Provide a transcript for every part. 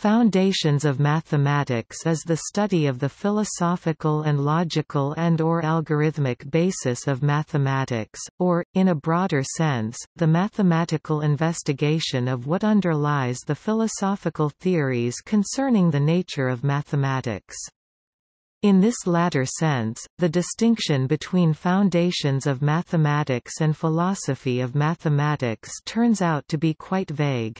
Foundations of mathematics is the study of the philosophical and logical and or algorithmic basis of mathematics, or, in a broader sense, the mathematical investigation of what underlies the philosophical theories concerning the nature of mathematics. In this latter sense, the distinction between foundations of mathematics and philosophy of mathematics turns out to be quite vague.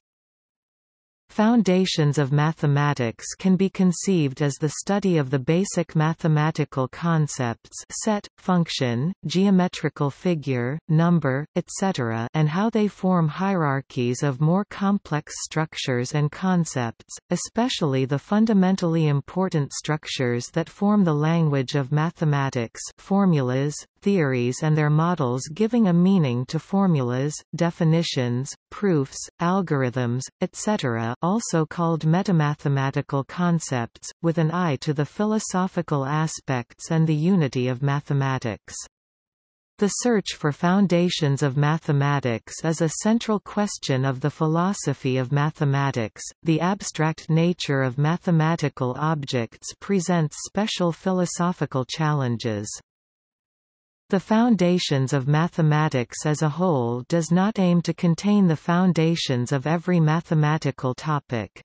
Foundations of mathematics can be conceived as the study of the basic mathematical concepts set, function, geometrical figure, number, etc. and how they form hierarchies of more complex structures and concepts, especially the fundamentally important structures that form the language of mathematics formulas, theories and their models giving a meaning to formulas, definitions, proofs, algorithms, etc. also called metamathematical concepts, with an eye to the philosophical aspects and the unity of mathematics. The search for foundations of mathematics is a central question of the philosophy of mathematics. The abstract nature of mathematical objects presents special philosophical challenges. The foundations of mathematics as a whole does not aim to contain the foundations of every mathematical topic.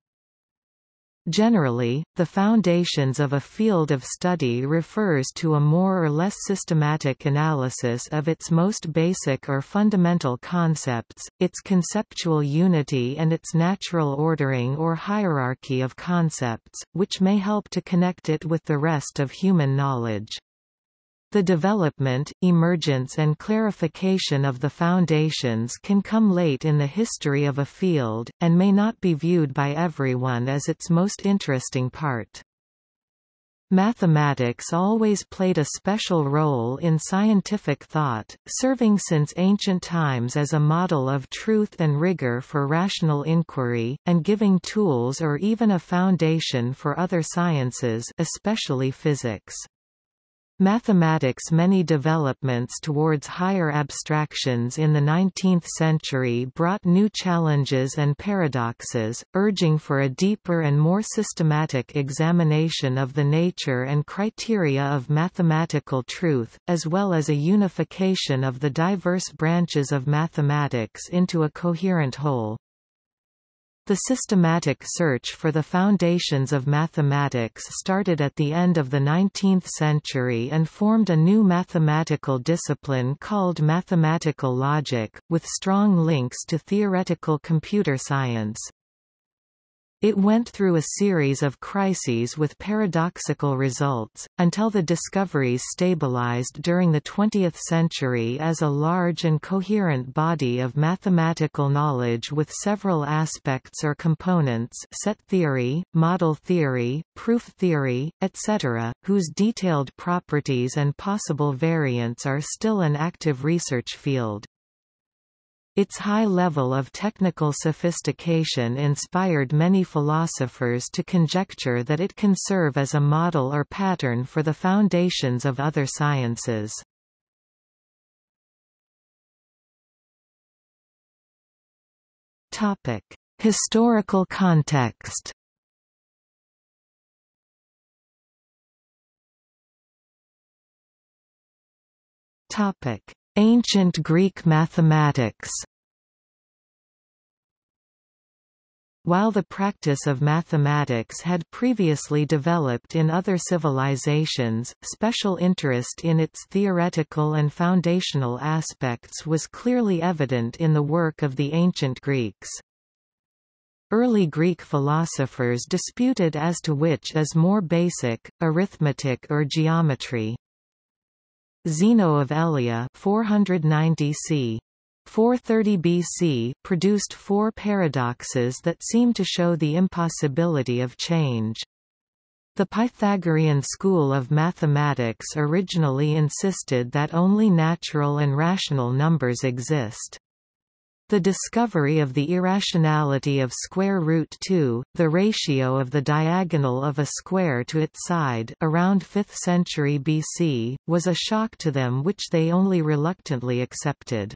Generally, the foundations of a field of study refers to a more or less systematic analysis of its most basic or fundamental concepts, its conceptual unity and its natural ordering or hierarchy of concepts, which may help to connect it with the rest of human knowledge. The development, emergence and clarification of the foundations can come late in the history of a field, and may not be viewed by everyone as its most interesting part. Mathematics always played a special role in scientific thought, serving since ancient times as a model of truth and rigor for rational inquiry, and giving tools or even a foundation for other sciences especially physics. Mathematics' many developments towards higher abstractions in the 19th century brought new challenges and paradoxes, urging for a deeper and more systematic examination of the nature and criteria of mathematical truth, as well as a unification of the diverse branches of mathematics into a coherent whole. The systematic search for the foundations of mathematics started at the end of the 19th century and formed a new mathematical discipline called mathematical logic, with strong links to theoretical computer science. It went through a series of crises with paradoxical results, until the discoveries stabilized during the 20th century as a large and coherent body of mathematical knowledge with several aspects or components set theory, model theory, proof theory, etc., whose detailed properties and possible variants are still an active research field. Its high level of technical sophistication inspired many philosophers to conjecture that it can serve as a model or pattern for the foundations of other sciences. Topic: Historical context Topic: Ancient Greek mathematics While the practice of mathematics had previously developed in other civilizations, special interest in its theoretical and foundational aspects was clearly evident in the work of the ancient Greeks. Early Greek philosophers disputed as to which is more basic, arithmetic or geometry. Zeno of Elea 490 c. 430 BC produced four paradoxes that seem to show the impossibility of change. The Pythagorean school of mathematics originally insisted that only natural and rational numbers exist. The discovery of the irrationality of square root 2, the ratio of the diagonal of a square to its side around 5th century BC, was a shock to them which they only reluctantly accepted.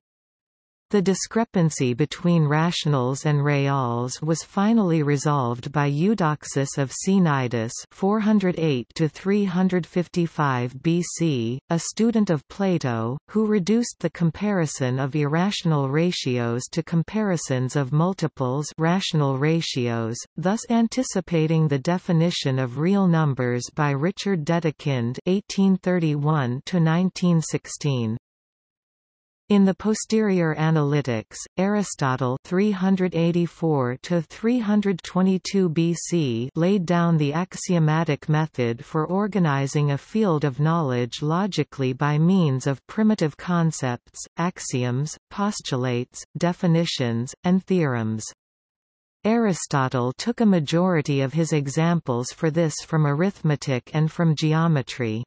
The discrepancy between rationals and reals was finally resolved by Eudoxus of Cnidus 408–355 BC, a student of Plato, who reduced the comparison of irrational ratios to comparisons of multiples rational ratios, thus anticipating the definition of real numbers by Richard Dedekind 1831–1916. In the posterior analytics, Aristotle 384 to 322 BC laid down the axiomatic method for organizing a field of knowledge logically by means of primitive concepts, axioms, postulates, definitions, and theorems. Aristotle took a majority of his examples for this from arithmetic and from geometry.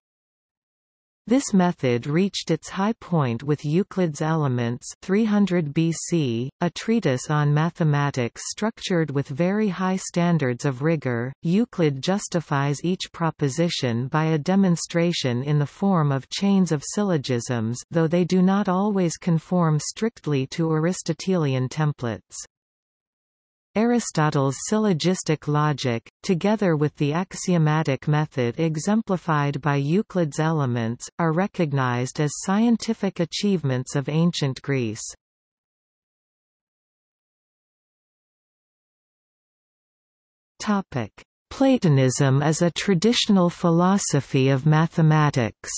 This method reached its high point with Euclid's Elements 300 BC, a treatise on mathematics structured with very high standards of rigor. Euclid justifies each proposition by a demonstration in the form of chains of syllogisms though they do not always conform strictly to Aristotelian templates. Aristotle's syllogistic logic, together with the axiomatic method exemplified by Euclid's Elements, are recognized as scientific achievements of ancient Greece. Platonism as a traditional philosophy of mathematics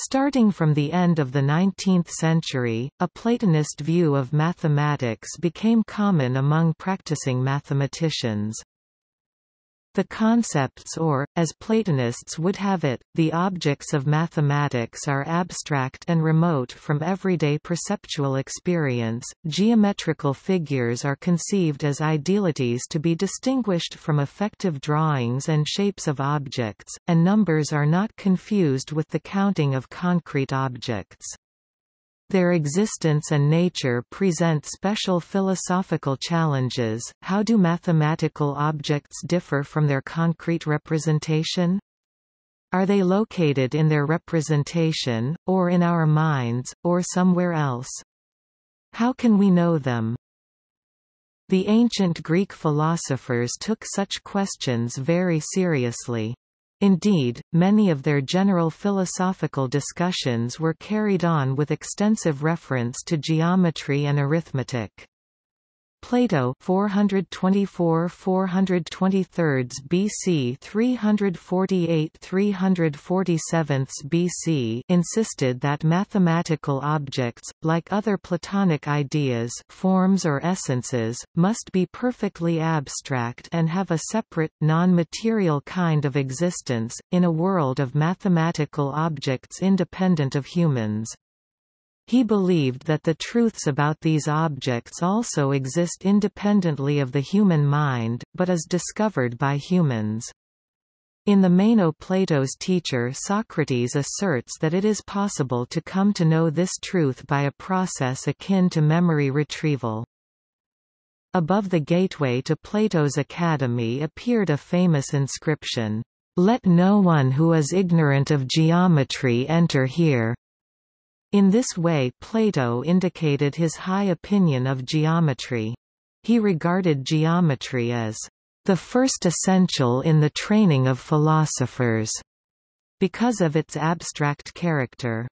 Starting from the end of the 19th century, a Platonist view of mathematics became common among practicing mathematicians. The concepts or, as Platonists would have it, the objects of mathematics are abstract and remote from everyday perceptual experience. Geometrical figures are conceived as idealities to be distinguished from effective drawings and shapes of objects, and numbers are not confused with the counting of concrete objects. Their existence and nature present special philosophical challenges. How do mathematical objects differ from their concrete representation? Are they located in their representation, or in our minds, or somewhere else? How can we know them? The ancient Greek philosophers took such questions very seriously. Indeed, many of their general philosophical discussions were carried on with extensive reference to geometry and arithmetic. Plato 424 423 BC 348 347 BC insisted that mathematical objects, like other Platonic ideas forms or essences, must be perfectly abstract and have a separate, non-material kind of existence, in a world of mathematical objects independent of humans. He believed that the truths about these objects also exist independently of the human mind, but is discovered by humans. In the Meno Plato's teacher Socrates asserts that it is possible to come to know this truth by a process akin to memory retrieval. Above the gateway to Plato's academy appeared a famous inscription, "'Let no one who is ignorant of geometry enter here'". In this way Plato indicated his high opinion of geometry. He regarded geometry as the first essential in the training of philosophers, because of its abstract character.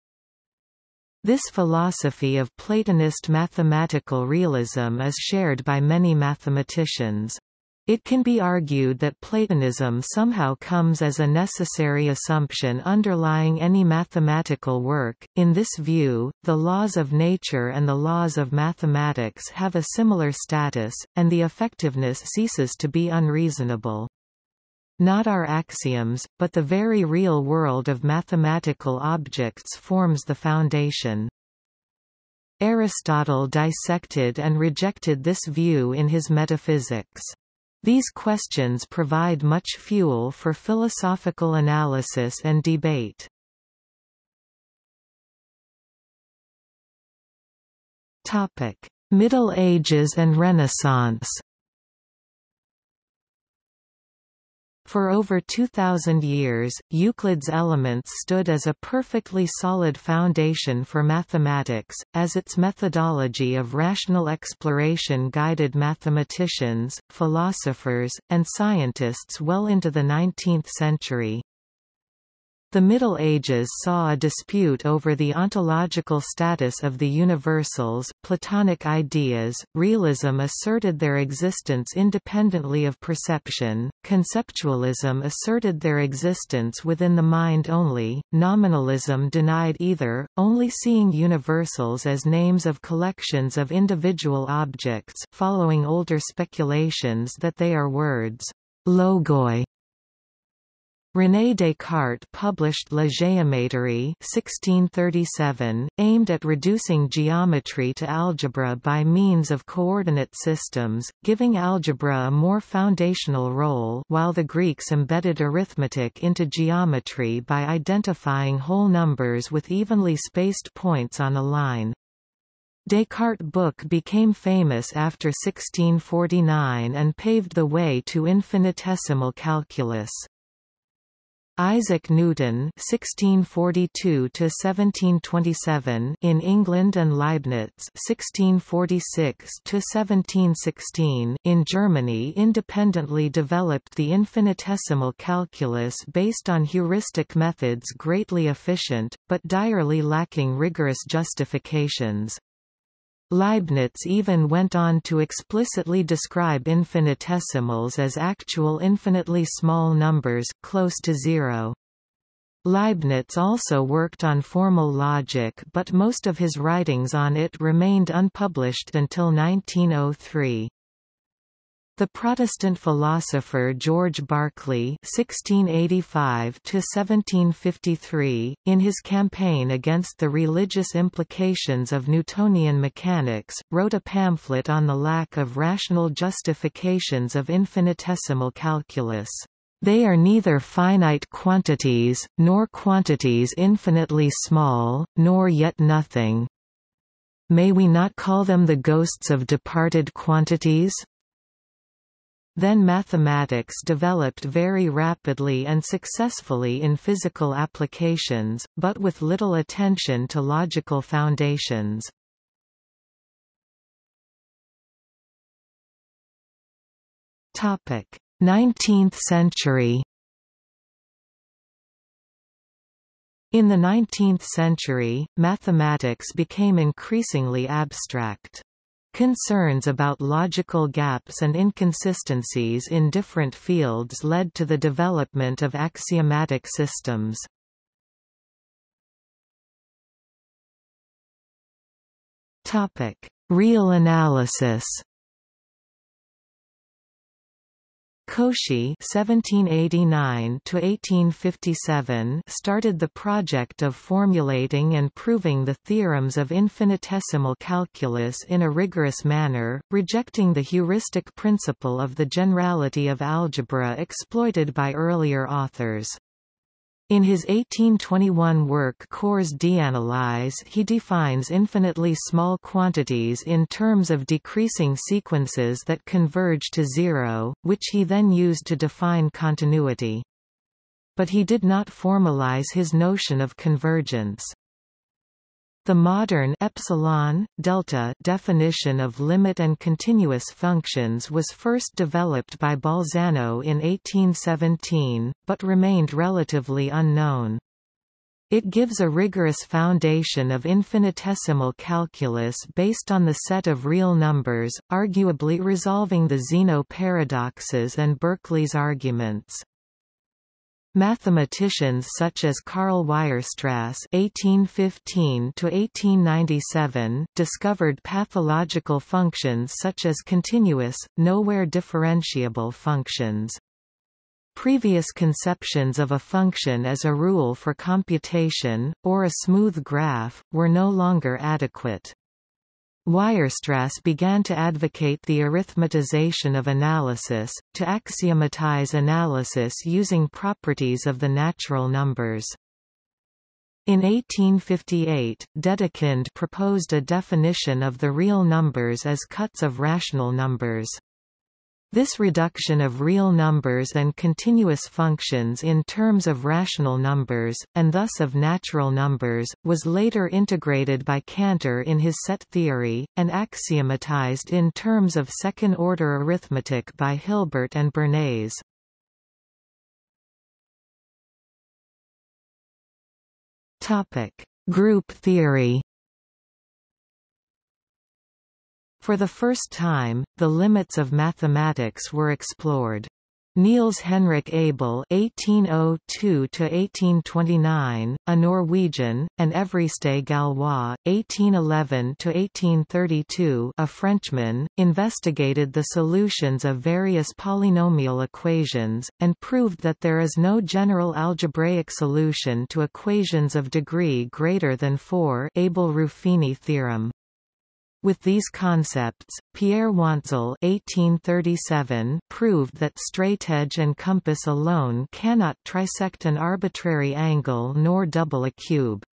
This philosophy of Platonist mathematical realism is shared by many mathematicians. It can be argued that Platonism somehow comes as a necessary assumption underlying any mathematical work. In this view, the laws of nature and the laws of mathematics have a similar status, and the effectiveness ceases to be unreasonable. Not our axioms, but the very real world of mathematical objects forms the foundation. Aristotle dissected and rejected this view in his Metaphysics. These questions provide much fuel for philosophical analysis and debate. Middle Ages and Renaissance For over 2,000 years, Euclid's Elements stood as a perfectly solid foundation for mathematics, as its methodology of rational exploration guided mathematicians, philosophers, and scientists well into the 19th century. The Middle Ages saw a dispute over the ontological status of the universals, Platonic ideas, realism asserted their existence independently of perception, conceptualism asserted their existence within the mind only, nominalism denied either, only seeing universals as names of collections of individual objects following older speculations that they are words. Logoi René Descartes published La Géométrie 1637, aimed at reducing geometry to algebra by means of coordinate systems, giving algebra a more foundational role while the Greeks embedded arithmetic into geometry by identifying whole numbers with evenly spaced points on a line. Descartes' book became famous after 1649 and paved the way to infinitesimal calculus. Isaac Newton (1642–1727) in England and Leibniz (1646–1716) in Germany independently developed the infinitesimal calculus based on heuristic methods greatly efficient, but direly lacking rigorous justifications. Leibniz even went on to explicitly describe infinitesimals as actual infinitely small numbers, close to zero. Leibniz also worked on formal logic but most of his writings on it remained unpublished until 1903. The Protestant philosopher George Berkeley (1685–1753), in his campaign against the religious implications of Newtonian mechanics, wrote a pamphlet on the lack of rational justifications of infinitesimal calculus. They are neither finite quantities, nor quantities infinitely small, nor yet nothing. May we not call them the ghosts of departed quantities? Then mathematics developed very rapidly and successfully in physical applications, but with little attention to logical foundations. Topic: 19th century. In the 19th century, mathematics became increasingly abstract. Concerns about logical gaps and inconsistencies in different fields led to the development of axiomatic systems. Real analysis Cauchy (1789–1857) started the project of formulating and proving the theorems of infinitesimal calculus in a rigorous manner, rejecting the heuristic principle of the generality of algebra exploited by earlier authors. In his 1821 work Cours d'analyse he defines infinitely small quantities in terms of decreasing sequences that converge to zero, which he then used to define continuity. But he did not formalize his notion of convergence. The modern epsilon, delta definition of limit and continuous functions was first developed by Bolzano in 1817, but remained relatively unknown. It gives a rigorous foundation of infinitesimal calculus based on the set of real numbers, arguably resolving the Zeno paradoxes and Berkeley's arguments. Mathematicians such as Karl Weierstrass (1815–1897) discovered pathological functions such as continuous, nowhere differentiable functions. Previous conceptions of a function as a rule for computation, or a smooth graph, were no longer adequate. Weierstrass began to advocate the arithmetization of analysis, to axiomatize analysis using properties of the natural numbers. In 1858, Dedekind proposed a definition of the real numbers as cuts of rational numbers. This reduction of real numbers and continuous functions in terms of rational numbers, and thus of natural numbers, was later integrated by Cantor in his set theory, and axiomatized in terms of second-order arithmetic by Hilbert and Bernays. Group theory For the first time, the limits of mathematics were explored. Niels Henrik Abel (1802–1829), a Norwegian, and Évariste Galois (1811–1832), a Frenchman, investigated the solutions of various polynomial equations and proved that there is no general algebraic solution to equations of degree greater than 4. Abel-Ruffini theorem. With these concepts, Pierre Wantzel (1837) proved that straightedge and compass alone cannot trisect an arbitrary angle nor double a cube.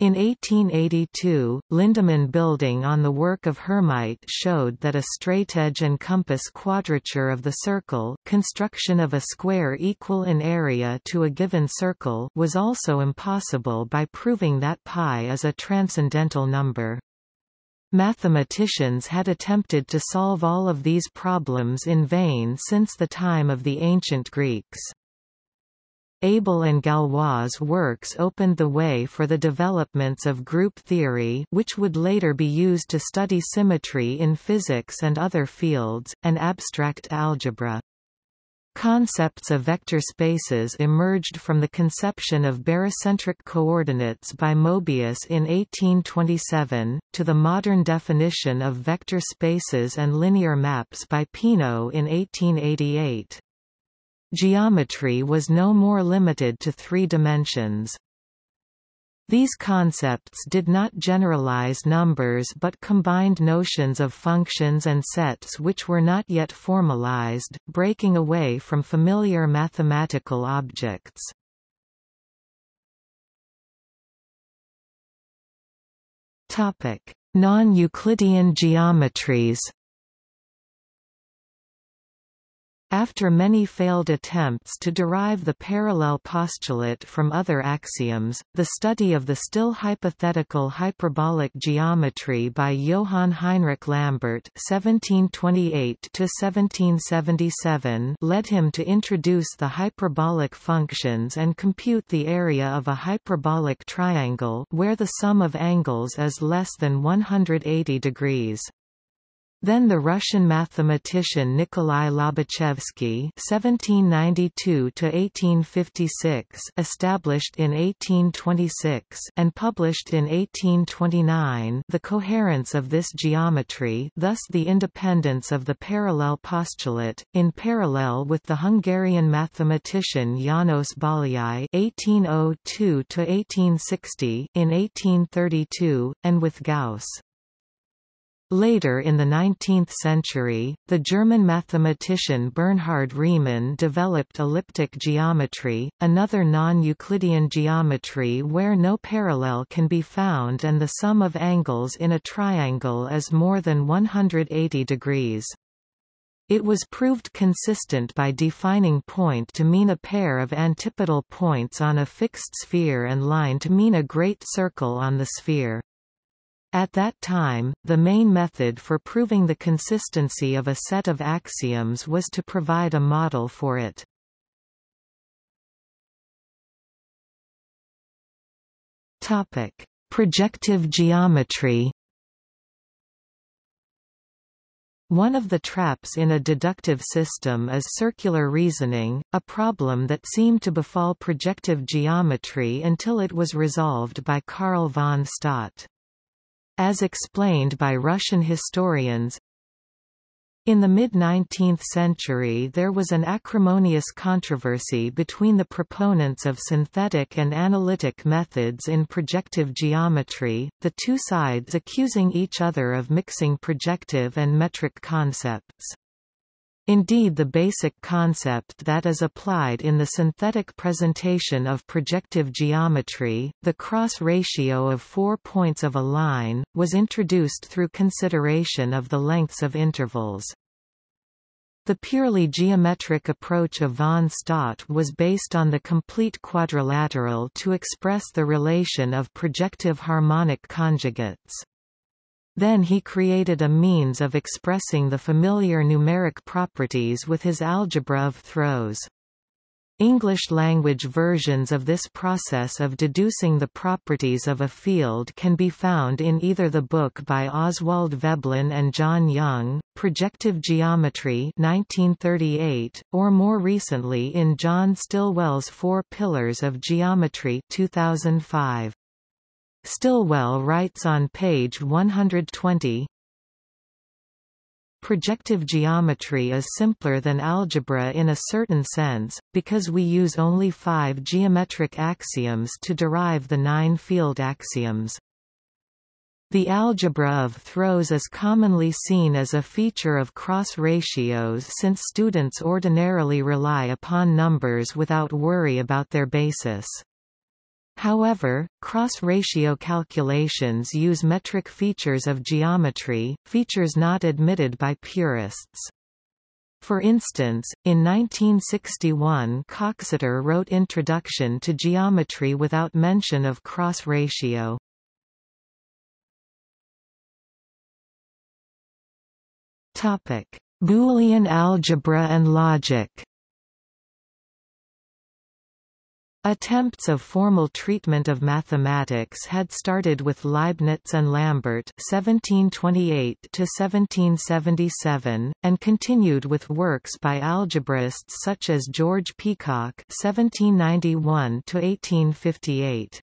In 1882, Lindemann building on the work of Hermite showed that a straightedge and compass quadrature of the circle construction of a square equal in area to a given circle was also impossible by proving that pi is a transcendental number. Mathematicians had attempted to solve all of these problems in vain since the time of the ancient Greeks. Abel and Galois' works opened the way for the developments of group theory which would later be used to study symmetry in physics and other fields, and abstract algebra. Concepts of vector spaces emerged from the conception of barycentric coordinates by Mobius in 1827, to the modern definition of vector spaces and linear maps by Peano in 1888. Geometry was no more limited to three dimensions. These concepts did not generalize numbers but combined notions of functions and sets which were not yet formalized, breaking away from familiar mathematical objects. Non-Euclidean geometries After many failed attempts to derive the parallel postulate from other axioms, the study of the still hypothetical hyperbolic geometry by Johann Heinrich Lambert (1728–1777) led him to introduce the hyperbolic functions and compute the area of a hyperbolic triangle where the sum of angles is less than 180 degrees. Then the Russian mathematician Nikolai Lobachevsky (1792–1856), established in 1826 and published in 1829 the coherence of this geometry, thus the independence of the parallel postulate, in parallel with the Hungarian mathematician János Bolyai (1802–1860) in 1832, and with Gauss. Later in the 19th century, the German mathematician Bernhard Riemann developed elliptic geometry, another non-Euclidean geometry where no parallel can be found and the sum of angles in a triangle is more than 180 degrees. It was proved consistent by defining point to mean a pair of antipodal points on a fixed sphere and line to mean a great circle on the sphere. At that time, the main method for proving the consistency of a set of axioms was to provide a model for it. Topic: Projective geometry. One of the traps in a deductive system is circular reasoning, a problem that seemed to befall projective geometry until it was resolved by Carl von Staudt. As explained by Russian historians, in the mid-19th century there was an acrimonious controversy between the proponents of synthetic and analytic methods in projective geometry, the two sides accusing each other of mixing projective and metric concepts. Indeed the basic concept that is applied in the synthetic presentation of projective geometry, the cross ratio of four points of a line, was introduced through consideration of the lengths of intervals. The purely geometric approach of von Staudt was based on the complete quadrilateral to express the relation of projective harmonic conjugates. Then he created a means of expressing the familiar numeric properties with his algebra of throws. English-language versions of this process of deducing the properties of a field can be found in either the book by Oswald Veblen and John Young, Projective Geometry 1938, or more recently in John Stillwell's Four Pillars of Geometry 2005. Stillwell writes on page 120, Projective geometry is simpler than algebra in a certain sense, because we use only five geometric axioms to derive the nine field axioms. The algebra of throws is commonly seen as a feature of cross ratios since students ordinarily rely upon numbers without worry about their basis. However, cross-ratio calculations use metric features of geometry, features not admitted by purists. For instance, in 1961 Coxeter wrote Introduction to Geometry without mention of cross-ratio. Boolean algebra and logic Attempts of formal treatment of mathematics had started with Leibniz and Lambert (1728–1777), and continued with works by algebraists such as George Peacock (1791–1858).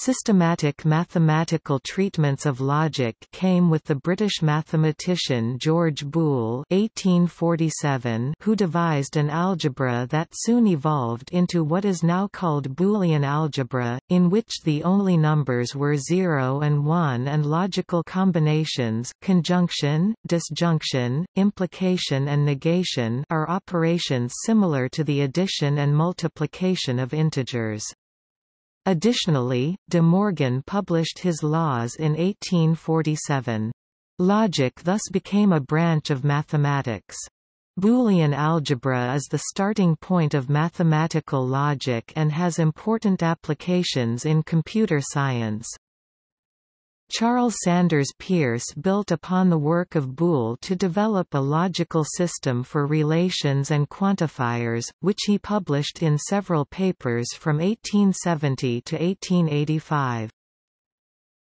Systematic mathematical treatments of logic came with the British mathematician George Boole (1847), who devised an algebra that soon evolved into what is now called Boolean algebra, in which the only numbers were 0 and 1 and logical combinations conjunction, disjunction, implication and negation are operations similar to the addition and multiplication of integers. Additionally, De Morgan published his laws in 1847. Logic thus became a branch of mathematics. Boolean algebra is the starting point of mathematical logic and has important applications in computer science. Charles Sanders Peirce built upon the work of Boole to develop a logical system for relations and quantifiers, which he published in several papers from 1870 to 1885.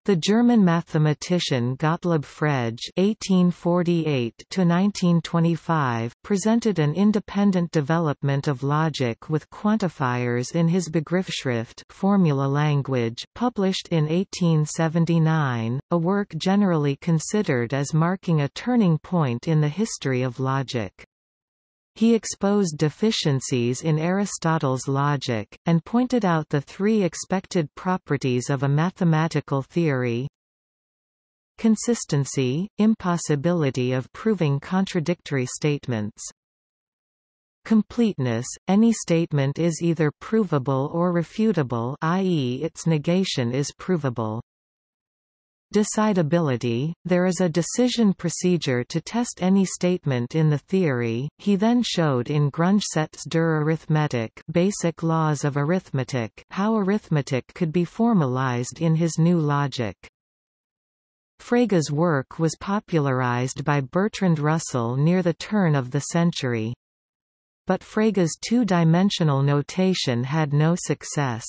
The German mathematician Gottlob Frege (1848–1925) presented an independent development of logic with quantifiers in his Begriffsschrift (formula language), published in 1879, a work generally considered as marking a turning point in the history of logic. He exposed deficiencies in Aristotle's logic, and pointed out the three expected properties of a mathematical theory consistency, impossibility of proving contradictory statements. Completeness – Any statement is either provable or refutable i.e. its negation is provable. Decidability – There is a decision procedure to test any statement in the theory. He then showed in Grundgesetze der Arithmetik basic laws of arithmetic how arithmetic could be formalized in his new logic. Frege's work was popularized by Bertrand Russell near the turn of the century. But Frege's two-dimensional notation had no success.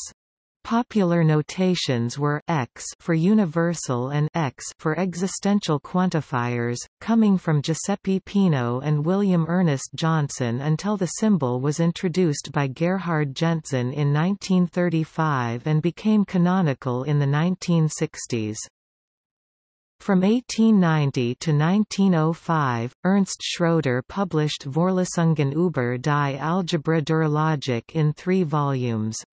Popular notations were x for universal and x for existential quantifiers, coming from Giuseppe Peano and William Ernest Johnson until the symbol was introduced by Gerhard Gentzen in 1935 and became canonical in the 1960s. From 1890 to 1905, Ernst Schroeder published Vorlesungen über die Algebra der Logik in three volumes.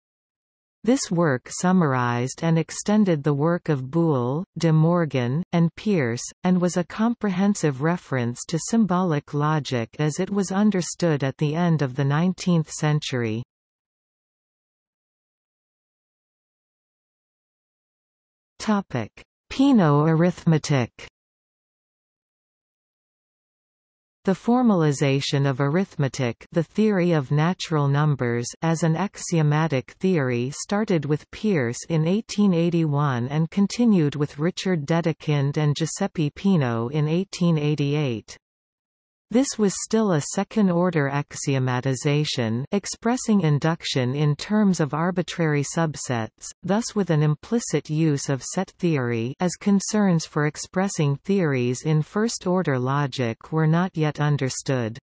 This work summarized and extended the work of Boole, de Morgan, and Peirce, and was a comprehensive reference to symbolic logic as it was understood at the end of the 19th century. Peano arithmetic The formalization of arithmetic the theory of natural numbers as an axiomatic theory started with Peirce in 1881 and continued with Richard Dedekind and Giuseppe Peano in 1888. This was still a second-order axiomatization expressing induction in terms of arbitrary subsets, thus with an implicit use of set theory as concerns for expressing theories in first-order logic were not yet understood.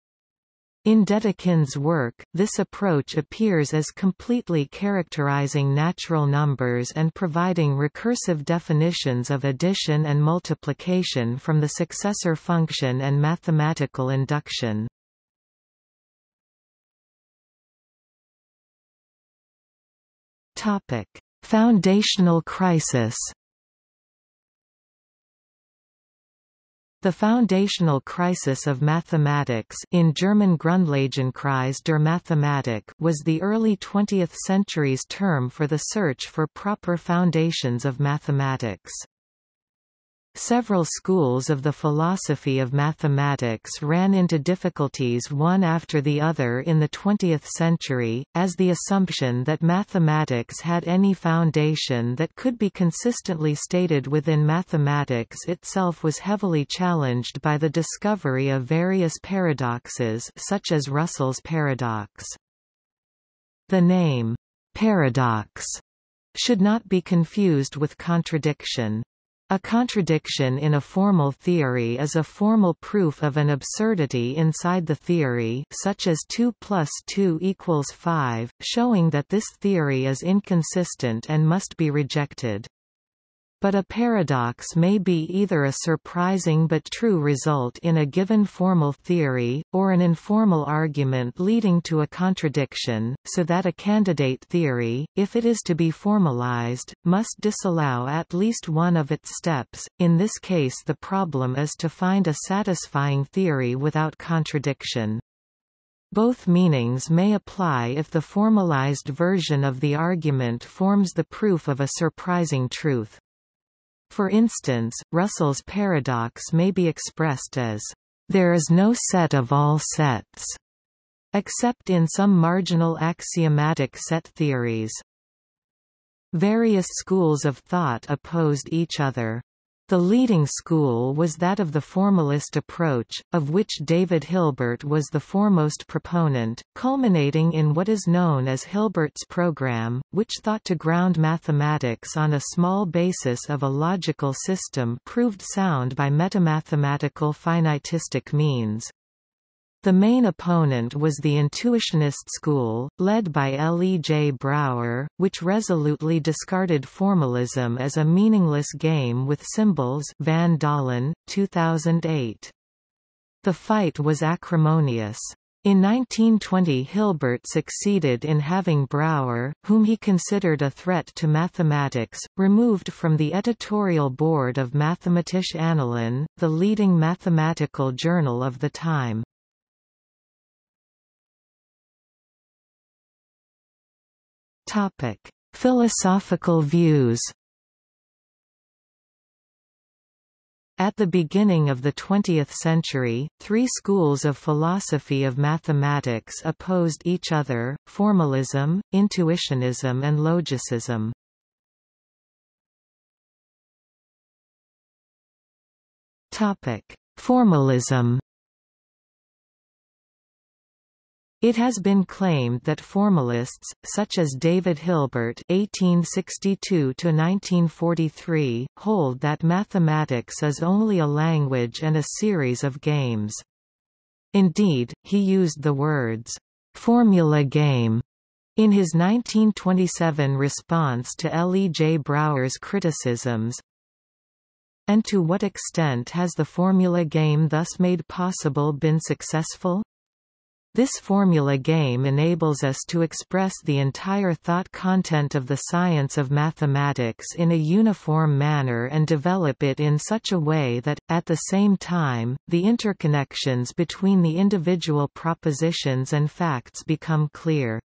In Dedekind's work, this approach appears as completely characterizing natural numbers and providing recursive definitions of addition and multiplication from the successor function and mathematical induction. Foundational crisis The foundational crisis of mathematics in German Grundlagenkrise der Mathematik was the early 20th century's term for the search for proper foundations of mathematics. Several schools of the philosophy of mathematics ran into difficulties one after the other in the 20th century, as the assumption that mathematics had any foundation that could be consistently stated within mathematics itself was heavily challenged by the discovery of various paradoxes such as Russell's paradox. The name, paradox, should not be confused with contradiction. A contradiction in a formal theory is a formal proof of an absurdity inside the theory such as 2 plus 2 equals 5, showing that this theory is inconsistent and must be rejected. But a paradox may be either a surprising but true result in a given formal theory, or an informal argument leading to a contradiction, so that a candidate theory, if it is to be formalized, must disallow at least one of its steps. In this case the problem is to find a satisfying theory without contradiction. Both meanings may apply if the formalized version of the argument forms the proof of a surprising truth. For instance, Russell's paradox may be expressed as, "...there is no set of all sets," except in some marginal axiomatic set theories. Various schools of thought opposed each other. The leading school was that of the formalist approach, of which David Hilbert was the foremost proponent, culminating in what is known as Hilbert's program, which thought to ground mathematics on a small basis of a logical system proved sound by metamathematical finitistic means. The main opponent was the intuitionist school, led by L. E. J. Brouwer, which resolutely discarded formalism as a meaningless game with symbols Van Dalen, 2008. The fight was acrimonious. In 1920 Hilbert succeeded in having Brouwer, whom he considered a threat to mathematics, removed from the editorial board of Mathematische Annalen, the leading mathematical journal of the time. Topic: Philosophical views. At the beginning of the 20th century, three schools of philosophy of mathematics opposed each other, formalism, intuitionism and logicism. Topic Formalism It has been claimed that formalists, such as David Hilbert (1862–1943), hold that mathematics is only a language and a series of games. Indeed, he used the words "formula game" in his 1927 response to L. E. J. Brouwer's criticisms. And to what extent has the formula game thus made possible been successful? This formula game enables us to express the entire thought content of the science of mathematics in a uniform manner and develop it in such a way that, at the same time, the interconnections between the individual propositions and facts become clear.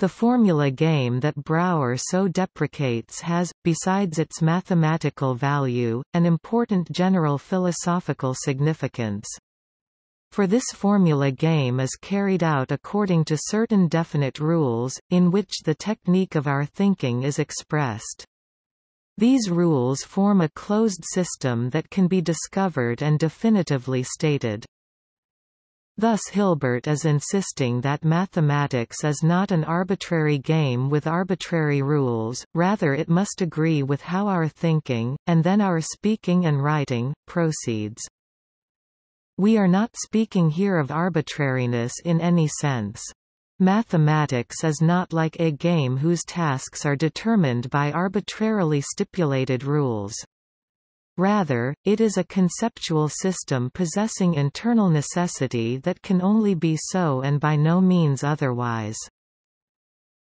The formula game that Brouwer so deprecates has, besides its mathematical value, an important general philosophical significance. For this formula game is carried out according to certain definite rules, in which the technique of our thinking is expressed. These rules form a closed system that can be discovered and definitively stated. Thus Hilbert is insisting that mathematics is not an arbitrary game with arbitrary rules, rather it must agree with how our thinking, and then our speaking and writing, proceeds. We are not speaking here of arbitrariness in any sense. Mathematics is not like a game whose tasks are determined by arbitrarily stipulated rules. Rather, it is a conceptual system possessing internal necessity that can only be so and by no means otherwise.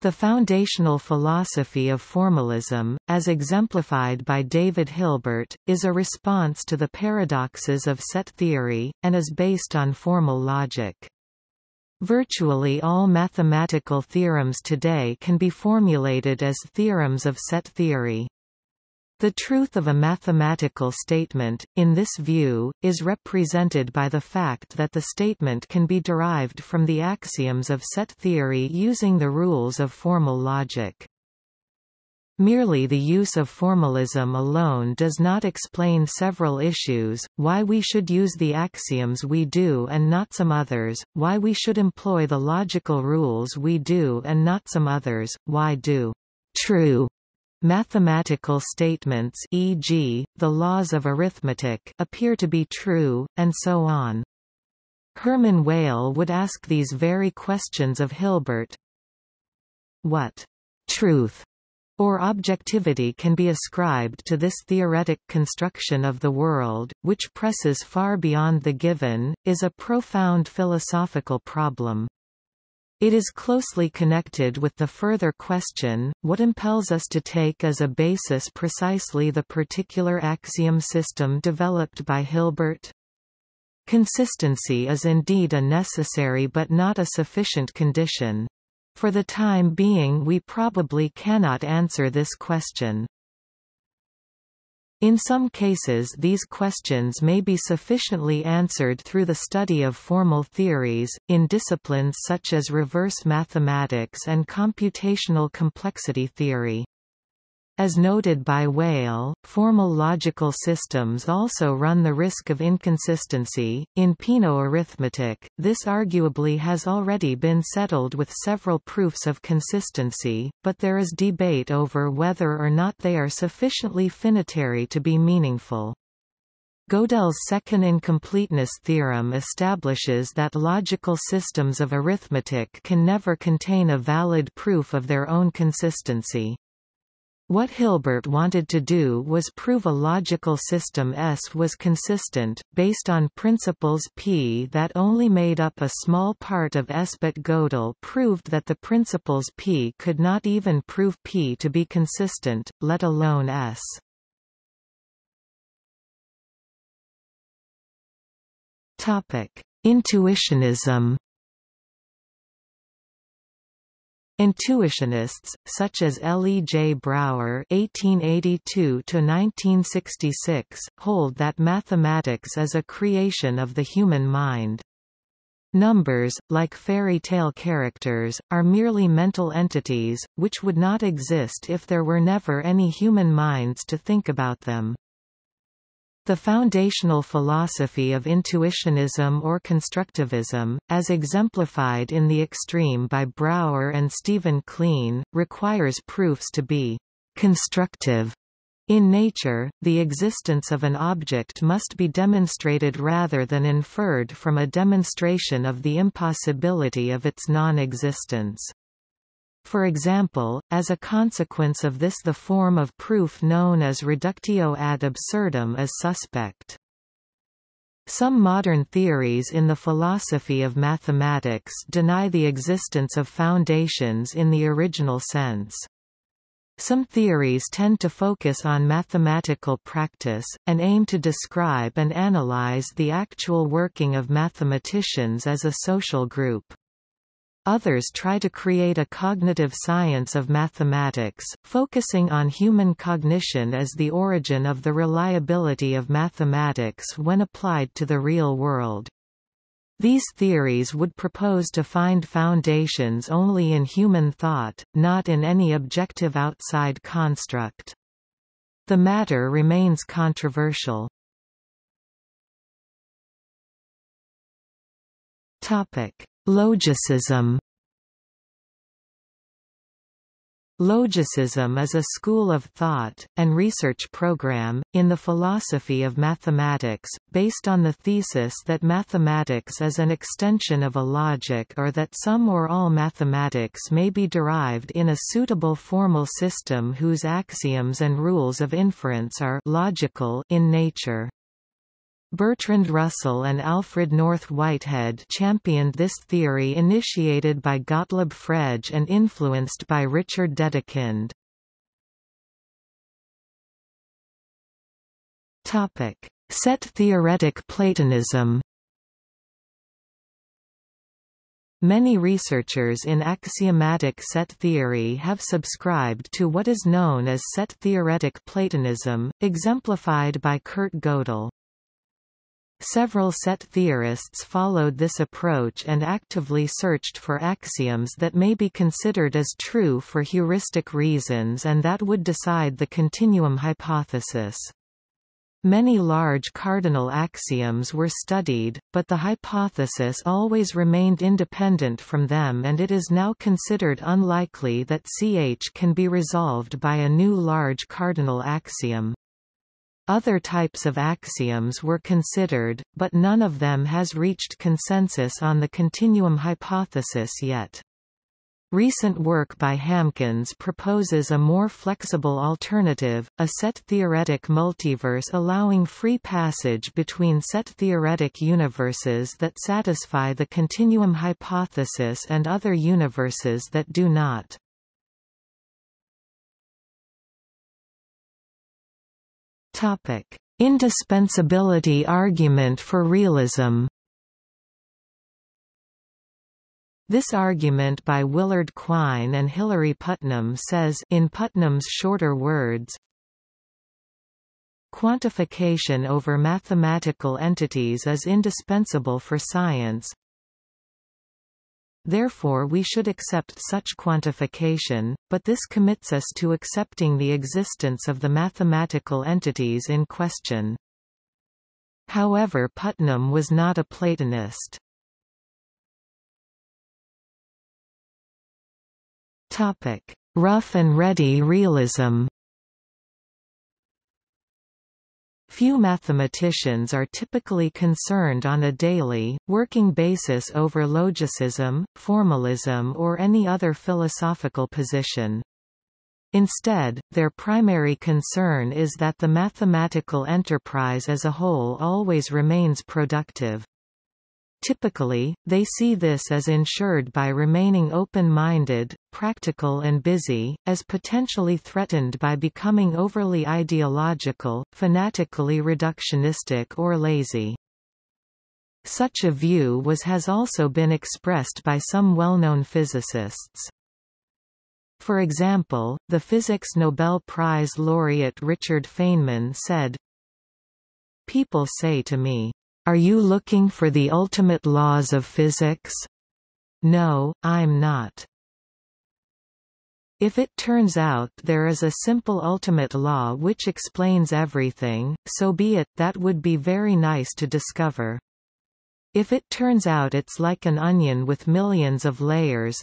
The foundational philosophy of formalism, as exemplified by David Hilbert, is a response to the paradoxes of set theory, and is based on formal logic. Virtually all mathematical theorems today can be formulated as theorems of set theory. The truth of a mathematical statement, in this view, is represented by the fact that the statement can be derived from the axioms of set theory using the rules of formal logic. Merely the use of formalism alone does not explain several issues, why we should use the axioms we do and not some others, why we should employ the logical rules we do and not some others, why do true Mathematical statements e.g., the laws of arithmetic appear to be true, and so on. Hermann Weyl would ask these very questions of Hilbert. What truth or objectivity can be ascribed to this theoretic construction of the world, which presses far beyond the given, is a profound philosophical problem. It is closely connected with the further question, what impels us to take as a basis precisely the particular axiom system developed by Hilbert? Consistency is indeed a necessary but not a sufficient condition. For the time being we probably cannot answer this question. In some cases these questions may be sufficiently answered through the study of formal theories, in disciplines such as reverse mathematics and computational complexity theory. As noted by Weyl, formal logical systems also run the risk of inconsistency. In Peano arithmetic, this arguably has already been settled with several proofs of consistency, but there is debate over whether or not they are sufficiently finitary to be meaningful. Gödel's second incompleteness theorem establishes that logical systems of arithmetic can never contain a valid proof of their own consistency. What Hilbert wanted to do was prove a logical system S was consistent, based on principles P that only made up a small part of S. But Gödel proved that the principles P could not even prove P to be consistent, let alone S. Intuitionism Intuitionists, such as L. E. J. Brouwer (1882–1966), hold that mathematics is a creation of the human mind. Numbers, like fairy tale characters, are merely mental entities, which would not exist if there were never any human minds to think about them. The foundational philosophy of intuitionism or constructivism, as exemplified in the extreme by Brouwer and Stephen Kleene, requires proofs to be constructive. In nature, the existence of an object must be demonstrated rather than inferred from a demonstration of the impossibility of its non-existence. For example, as a consequence of this the form of proof known as reductio ad absurdum is suspect. Some modern theories in the philosophy of mathematics deny the existence of foundations in the original sense. Some theories tend to focus on mathematical practice, and aim to describe and analyze the actual working of mathematicians as a social group. Others try to create a cognitive science of mathematics, focusing on human cognition as the origin of the reliability of mathematics when applied to the real world. These theories would propose to find foundations only in human thought, not in any objective outside construct. The matter remains controversial. Logicism Logicism is a school of thought, and research program, in the philosophy of mathematics, based on the thesis that mathematics is an extension of a logic or that some or all mathematics may be derived in a suitable formal system whose axioms and rules of inference are logical in nature. Bertrand Russell and Alfred North Whitehead championed this theory initiated by Gottlob Frege and influenced by Richard Dedekind. Set theoretic Platonism Many researchers in axiomatic set theory have subscribed to what is known as set theoretic Platonism, exemplified by Kurt Gödel. Several set theorists followed this approach and actively searched for axioms that may be considered as true for heuristic reasons and that would decide the continuum hypothesis. Many large cardinal axioms were studied, but the hypothesis always remained independent from them and it is now considered unlikely that CH can be resolved by a new large cardinal axiom. Other types of axioms were considered, but none of them has reached consensus on the continuum hypothesis yet. Recent work by Hamkins proposes a more flexible alternative, a set-theoretic multiverse allowing free passage between set-theoretic universes that satisfy the continuum hypothesis and other universes that do not. Topic: Indispensability argument for realism. This argument by Willard Quine and Hilary Putnam says in Putnam's shorter words, Quantification over mathematical entities is indispensable for science, Therefore we should accept such quantification, but this commits us to accepting the existence of the mathematical entities in question. However Putnam was not a Platonist. Rough and ready realism Few mathematicians are typically concerned on a daily, working basis over logicism, formalism or any other philosophical position. Instead, their primary concern is that the mathematical enterprise as a whole always remains productive. Typically, they see this as ensured by remaining open-minded, practical and busy, as potentially threatened by becoming overly ideological, fanatically reductionistic or lazy. Such a view was has also been expressed by some well-known physicists. For example, the Physics Nobel Prize laureate Richard Feynman said, People say to me, are you looking for the ultimate laws of physics? No, I'm not. If it turns out there is a simple ultimate law which explains everything, so be it, that would be very nice to discover. If it turns out it's like an onion with millions of layers,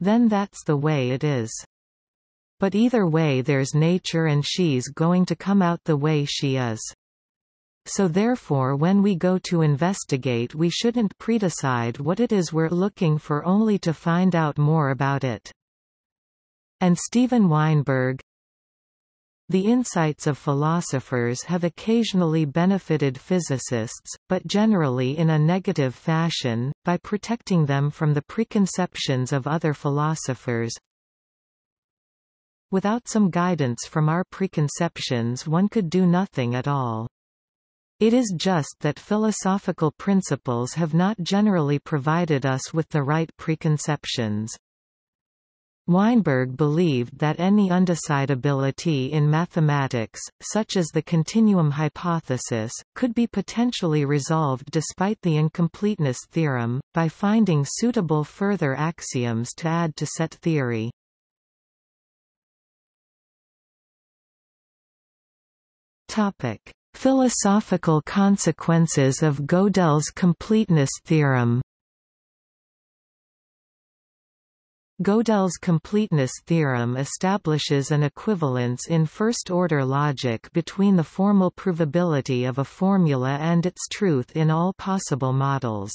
then that's the way it is. But either way there's nature and she's going to come out the way she is. So therefore when we go to investigate we shouldn't predecide what it is we're looking for only to find out more about it. And Steven Weinberg The insights of philosophers have occasionally benefited physicists, but generally in a negative fashion, by protecting them from the preconceptions of other philosophers. Without some guidance from our preconceptions one could do nothing at all. It is just that philosophical principles have not generally provided us with the right preconceptions. Weinberg believed that any undecidability in mathematics, such as the continuum hypothesis, could be potentially resolved despite the incompleteness theorem, by finding suitable further axioms to add to set theory. Philosophical consequences of Gödel's completeness theorem Gödel's completeness theorem establishes an equivalence in first-order logic between the formal provability of a formula and its truth in all possible models.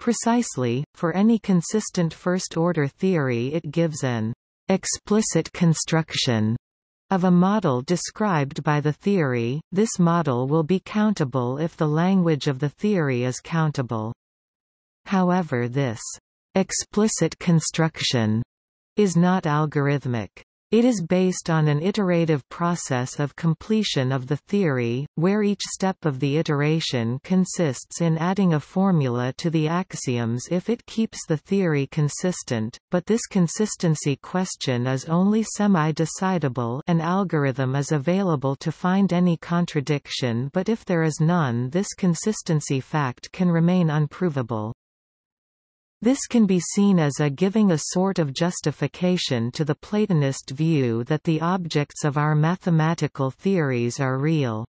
Precisely, for any consistent first-order theory it gives an explicit construction of a model described by the theory, this model will be countable if the language of the theory is countable. However this Explicit construction is not algorithmic. It is based on an iterative process of completion of the theory, where each step of the iteration consists in adding a formula to the axioms if it keeps the theory consistent, but this consistency question is only semi-decidable an algorithm is available to find any contradiction but if there is none this consistency fact can remain unprovable. This can be seen as a giving a sort of justification to the Platonist view that the objects of our mathematical theories are real.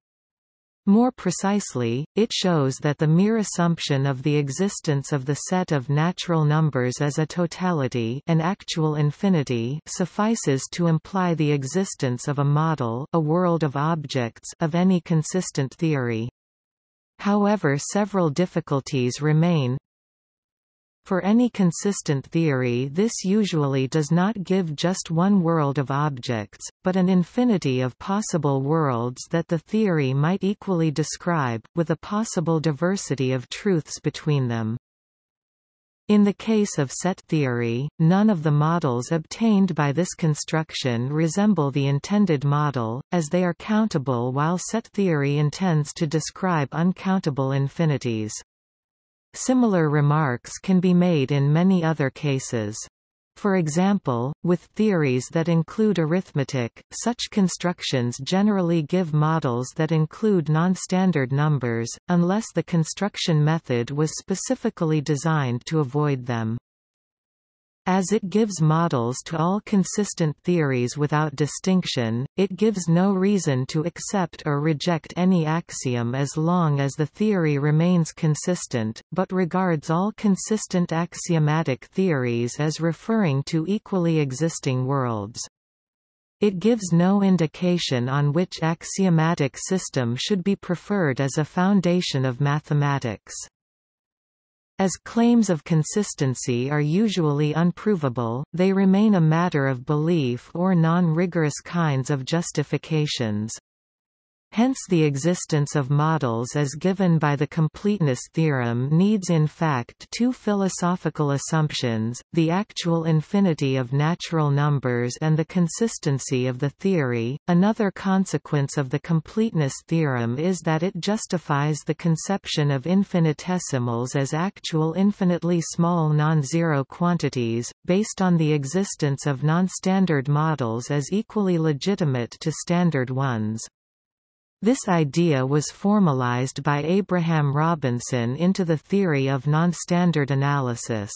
More precisely, it shows that the mere assumption of the existence of the set of natural numbers as a totality an actual infinity suffices to imply the existence of a model a world of objects of any consistent theory. However several difficulties remain, for any consistent theory this usually does not give just one world of objects, but an infinity of possible worlds that the theory might equally describe, with a possible diversity of truths between them. In the case of set theory, none of the models obtained by this construction resemble the intended model, as they are countable while set theory intends to describe uncountable infinities. Similar remarks can be made in many other cases. For example, with theories that include arithmetic, such constructions generally give models that include non-standard numbers, unless the construction method was specifically designed to avoid them. As it gives models to all consistent theories without distinction, it gives no reason to accept or reject any axiom as long as the theory remains consistent, but regards all consistent axiomatic theories as referring to equally existing worlds. It gives no indication on which axiomatic system should be preferred as a foundation of mathematics. As claims of consistency are usually unprovable, they remain a matter of belief or non-rigorous kinds of justifications. Hence the existence of models as given by the completeness theorem needs in fact two philosophical assumptions, the actual infinity of natural numbers and the consistency of the theory. Another consequence of the completeness theorem is that it justifies the conception of infinitesimals as actual infinitely small non-zero quantities, based on the existence of non-standard models as equally legitimate to standard ones. This idea was formalized by Abraham Robinson into the theory of nonstandard analysis.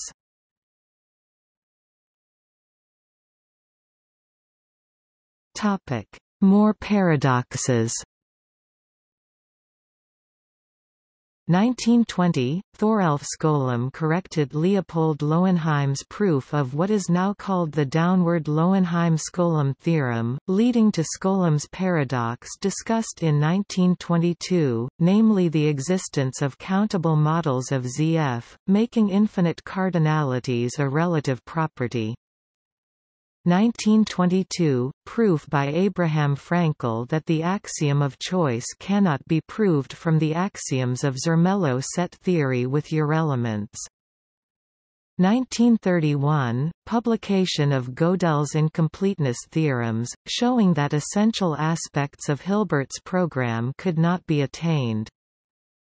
More paradoxes 1920, Thoralf Skolem corrected Leopold Lowenheim's proof of what is now called the downward Lowenheim-Skolem theorem, leading to Skolem's paradox discussed in 1922, namely the existence of countable models of ZF, making infinite cardinalities a relative property. 1922, proof by Abraham Fraenkel that the axiom of choice cannot be proved from the axioms of Zermelo set theory with Urelements. 1931, publication of Gödel's incompleteness theorems, showing that essential aspects of Hilbert's program could not be attained.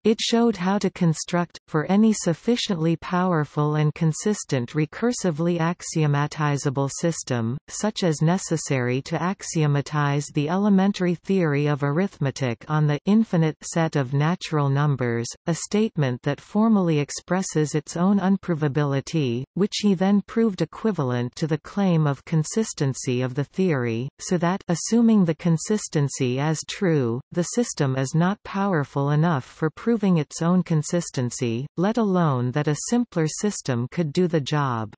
It showed how to construct, for any sufficiently powerful and consistent recursively axiomatizable system, such as necessary to axiomatize the elementary theory of arithmetic on the infinite set of natural numbers, a statement that formally expresses its own unprovability, which he then proved equivalent to the claim of consistency of the theory, so that assuming the consistency as true, the system is not powerful enough for proving its own consistency, let alone that a simpler system could do the job.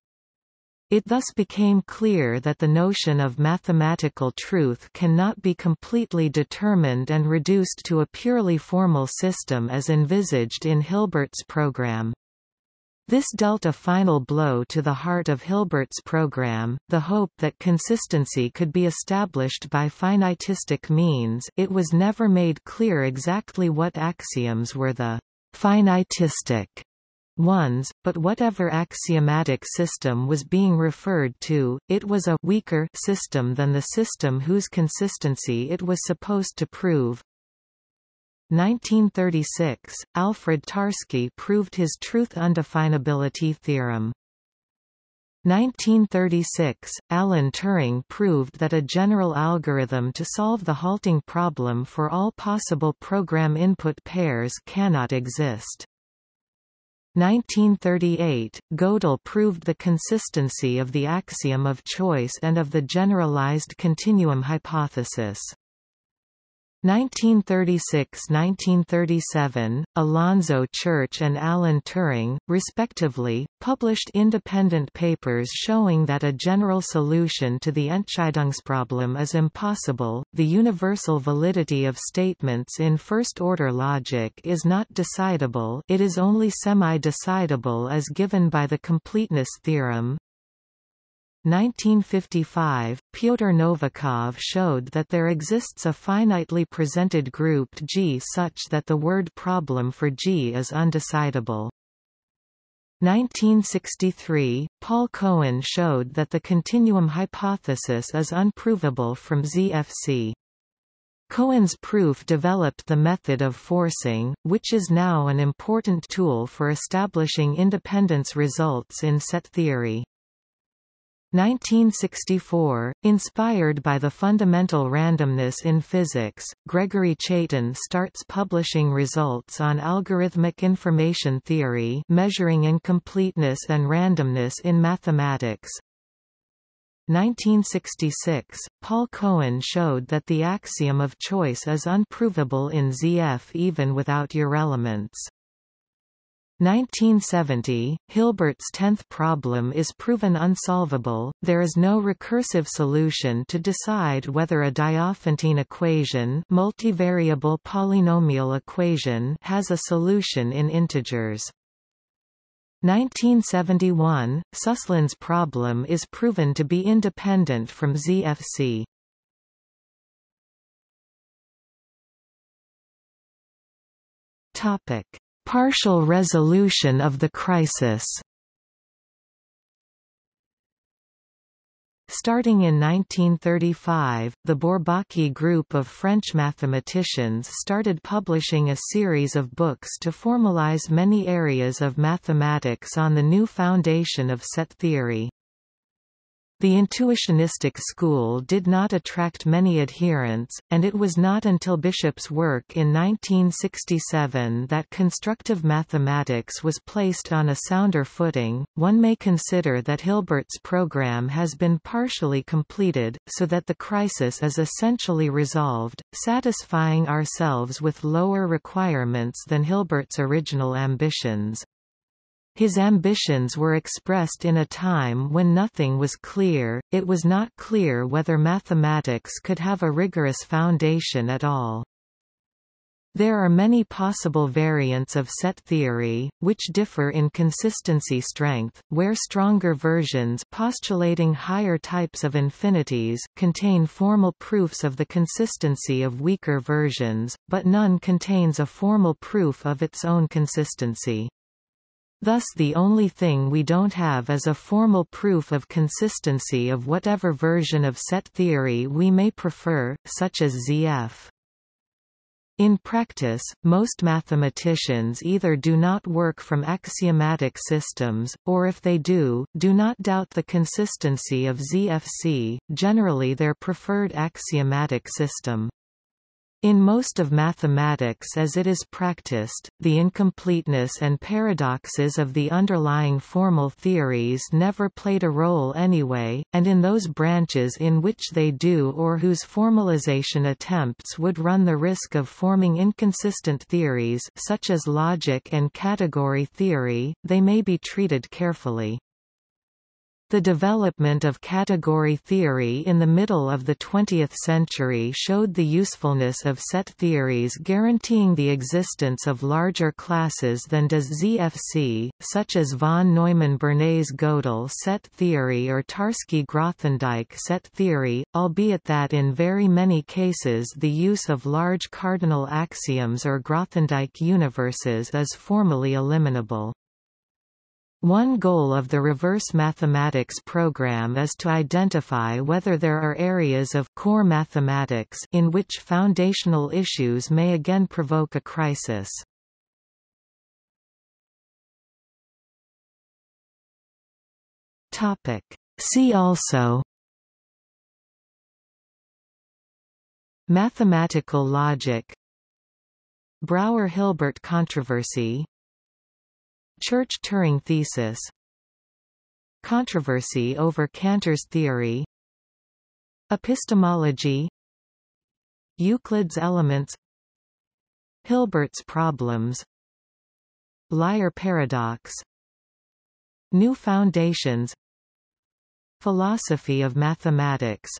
It thus became clear that the notion of mathematical truth cannot be completely determined and reduced to a purely formal system as envisaged in Hilbert's program. This dealt a final blow to the heart of Hilbert's program, the hope that consistency could be established by finitistic means. It was never made clear exactly what axioms were the «finitistic» ones, but whatever axiomatic system was being referred to, it was a «weaker» system than the system whose consistency it was supposed to prove, 1936, Alfred Tarski proved his truth undefinability theorem. 1936, Alan Turing proved that a general algorithm to solve the halting problem for all possible program input pairs cannot exist. 1938, Gödel proved the consistency of the axiom of choice and of the generalized continuum hypothesis. 1936–1937, Alonzo Church and Alan Turing, respectively, published independent papers showing that a general solution to the Entscheidungsproblem is impossible. The universal validity of statements in first-order logic is not decidable it is only semi-decidable as given by the completeness theorem, 1955, Pyotr Novikov showed that there exists a finitely presented group G such that the word problem for G is undecidable. 1963, Paul Cohen showed that the continuum hypothesis is unprovable from ZFC. Cohen's proof developed the method of forcing, which is now an important tool for establishing independence results in set theory. 1964, inspired by the fundamental randomness in physics, Gregory Chaitin starts publishing results on algorithmic information theory measuring incompleteness and randomness in mathematics. 1966, Paul Cohen showed that the axiom of choice is unprovable in ZF even without urelements. 1970, Hilbert's tenth problem is proven unsolvable, there is no recursive solution to decide whether a Diophantine equation, multivariable polynomial equation has a solution in integers. 1971, Suslin's problem is proven to be independent from ZFC. Topic Partial resolution of the crisis Starting in 1935, the Bourbaki group of French mathematicians started publishing a series of books to formalize many areas of mathematics on the new foundation of set theory. The intuitionistic school did not attract many adherents, and it was not until Bishop's work in 1967 that constructive mathematics was placed on a sounder footing. One may consider that Hilbert's program has been partially completed, so that the crisis is essentially resolved, satisfying ourselves with lower requirements than Hilbert's original ambitions. His ambitions were expressed in a time when nothing was clear, it was not clear whether mathematics could have a rigorous foundation at all. There are many possible variants of set theory, which differ in consistency strength, where stronger versions postulating higher types of infinities contain formal proofs of the consistency of weaker versions, but none contains a formal proof of its own consistency. Thus the only thing we don't have is a formal proof of consistency of whatever version of set theory we may prefer, such as ZF. In practice, most mathematicians either do not work from axiomatic systems, or if they do, do not doubt the consistency of ZFC, generally their preferred axiomatic system. In most of mathematics as it is practiced, the incompleteness and paradoxes of the underlying formal theories never played a role anyway, and in those branches in which they do or whose formalization attempts would run the risk of forming inconsistent theories such as logic and category theory, they may be treated carefully. The development of category theory in the middle of the 20th century showed the usefulness of set theories guaranteeing the existence of larger classes than does ZFC, such as von Neumann-Bernays-Gödel set theory or Tarski-Grothendieck set theory, albeit that in very many cases the use of large cardinal axioms or Grothendieck universes is formally eliminable. One goal of the reverse mathematics program is to identify whether there are areas of core mathematics in which foundational issues may again provoke a crisis. Topic. See also Mathematical logic Brouwer-Hilbert controversy Church-Turing thesis. Controversy over Cantor's theory. Epistemology. Euclid's elements. Hilbert's problems. Liar paradox. New foundations. Philosophy of mathematics.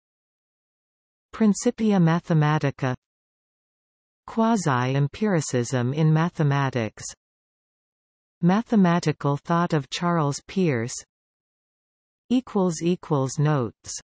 Principia Mathematica. Quasi-empiricism in mathematics Mathematical thought of Charles Peirce. Notes